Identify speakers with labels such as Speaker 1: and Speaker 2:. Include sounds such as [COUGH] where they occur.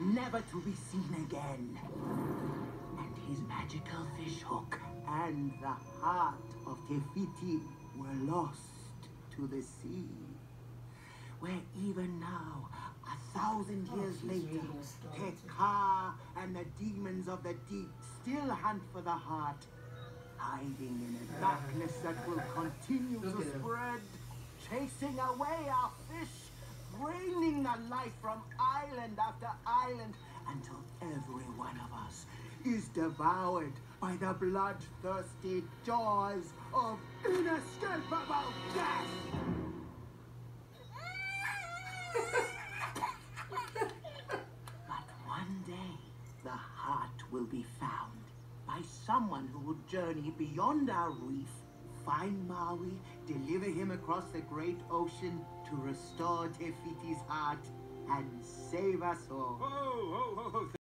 Speaker 1: never to be seen again. And his magical fish hook and the heart of Te Fiti were lost to the sea. Where even now, a thousand
Speaker 2: Oh,
Speaker 1: years later,
Speaker 2: a. Te
Speaker 1: Kā and the demons of the deep still hunt for the heart, hiding in a darkness that will continue to spread, chasing away our fish, life from island after island until every one of us is devoured by the bloodthirsty jaws of inescapable death. [LAUGHS] But one day, the heart will be found by someone who will journey beyond our reef, find Maui, deliver him across the great ocean to restore Te Fiti's heart and save us all.